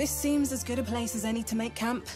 This seems as good a place as any to make camp.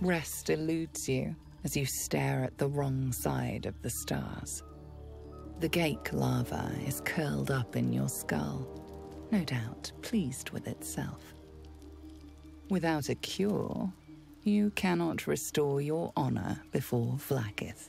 Rest eludes you as you stare at the wrong side of the stars. The ghaik larva is curled up in your skull, no doubt pleased with itself. Without a cure, you cannot restore your honor before Vlaakith.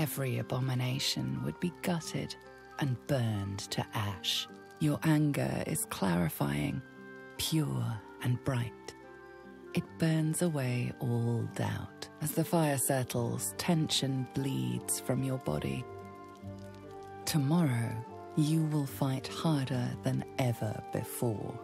Every abomination would be gutted and burned to ash. Your anger is clarifying, pure and bright. It burns away all doubt. As the fire settles, tension bleeds from your body. Tomorrow, you will fight harder than ever before.